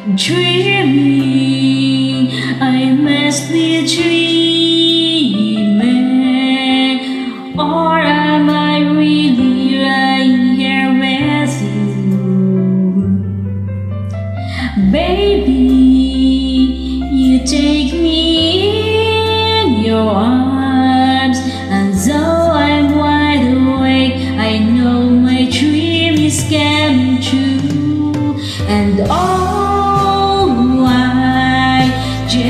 Dreaming, I must be dreaming, or am I really right here with you, baby? You take me in your arms, and though I'm wide awake, I know my dream is coming true, and oh,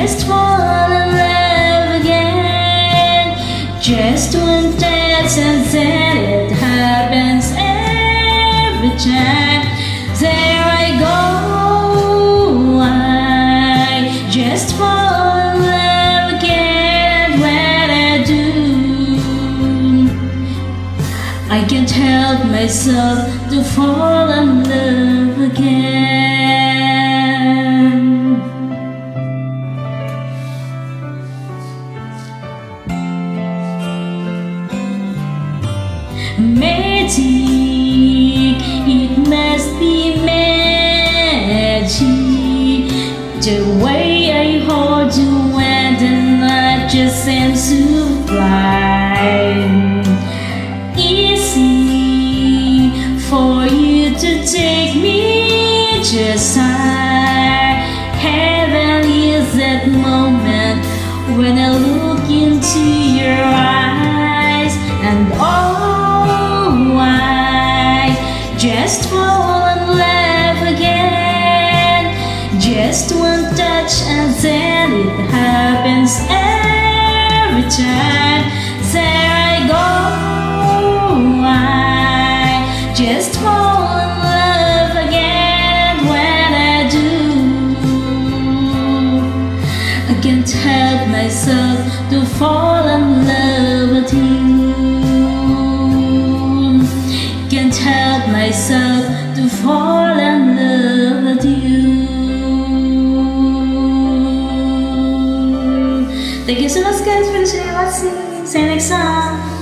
just fall in love again, just one touch, and then it happens every time. There I go. I just fall in love again when I do. I can't help myself to fall in love again. Magic, it must be magic. The way I hold you when the night just seems to fly. Easy for you to take me just high. Heaven is that moment when I look into your eyes and oh, just fall in love again. Just one touch and then it happens every time. There I go. I just fall in love again when I do. I can't help myself to fall in love myself to fall in love with you. Thank you so much guys for watching. See you next time.